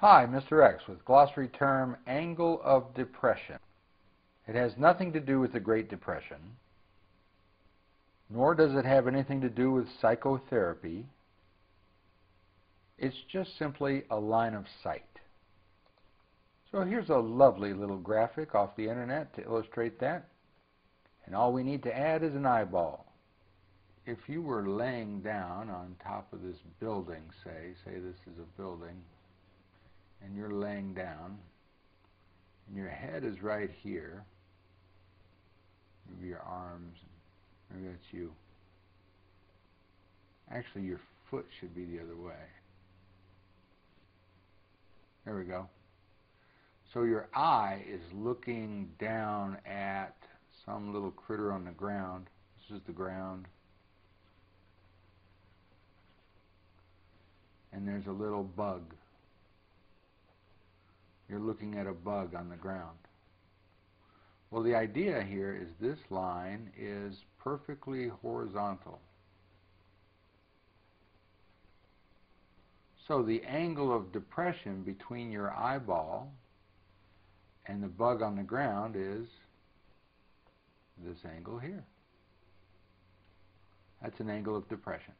Hi, Mr. X with glossary term angle of depression. It has nothing to do with the Great Depression, nor does it have anything to do with psychotherapy. It's just simply a line of sight. So here's a lovely little graphic off the internet to illustrate that. And all we need to add is an eyeball. If you were laying down on top of this building, say, say this is a building, and you're laying down, and your head is right here, maybe your arms, maybe that's you. Actually, your foot should be the other way. There we go. So your eye is looking down at some little critter on the ground. This is the ground. And there's a little bug. You're looking at a bug on the ground. Well, the idea here is this line is perfectly horizontal. So the angle of depression between your eyeball and the bug on the ground is this angle here. That's an angle of depression.